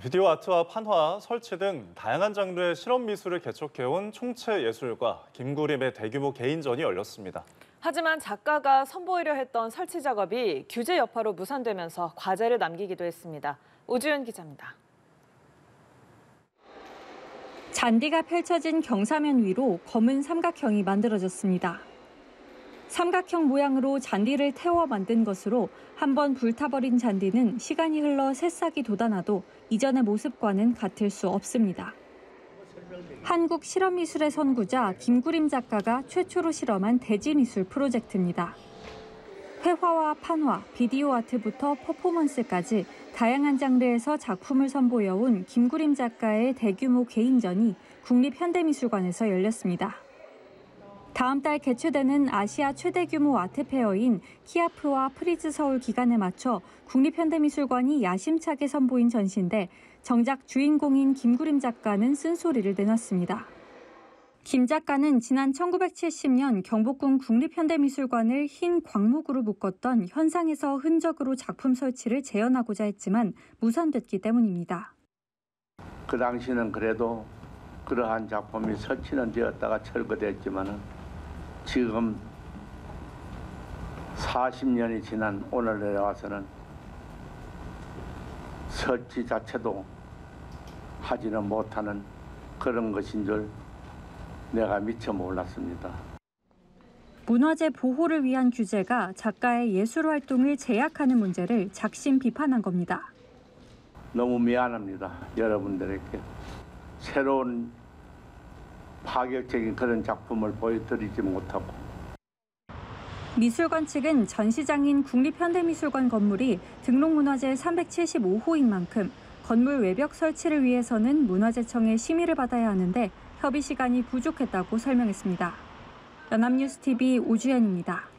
비디오 아트와 판화, 설치 등 다양한 장르의 실험 미술을 개척해온 총체 예술가 김구림의 대규모 개인전이 열렸습니다. 하지만 작가가 선보이려 했던 설치 작업이 규제 여파로 무산되면서 과제를 남기기도 했습니다. 오주연 기자입니다. 잔디가 펼쳐진 경사면 위로 검은 삼각형이 만들어졌습니다. 삼각형 모양으로 잔디를 태워 만든 것으로 한 번 불타버린 잔디는 시간이 흘러 새싹이 돋아나도 이전의 모습과는 같을 수 없습니다. 한국 실험미술의 선구자 김구림 작가가 최초로 실험한 대지미술 프로젝트입니다. 회화와 판화, 비디오 아트부터 퍼포먼스까지 다양한 장르에서 작품을 선보여온 김구림 작가의 대규모 개인전이 국립현대미술관에서 열렸습니다. 다음 달 개최되는 아시아 최대 규모 아트 페어인 키아프와 프리즈 서울 기간에 맞춰 국립현대미술관이 야심차게 선보인 전시인데 정작 주인공인 김구림 작가는 쓴소리를 내놨습니다. 김 작가는 지난 1970년 경복궁 국립현대미술관을 흰 광목으로 묶었던 현상에서 흔적으로 작품 설치를 재현하고자 했지만 무산됐기 때문입니다. 그 당시는 그래도 그러한 작품이 설치는 되었다가 철거됐지만은 지금 40년이 지난 오늘에 와서는 설치 자체도 하지는 못하는 그런 것인 줄 내가 미처 몰랐습니다. 문화재 보호를 위한 규제가 작가의 예술 활동을 제약하는 문제를 작심 비판한 겁니다. 너무 미안합니다. 여러분들에게 새로운 파격적인 그런 작품을 보여드리지 못하고 미술관 측은 전시장인 국립현대미술관 건물이 등록문화재 375호인 만큼 건물 외벽 설치를 위해서는 문화재청의 심의를 받아야 하는데 협의 시간이 부족했다고 설명했습니다. 연합뉴스TV 오주연입니다.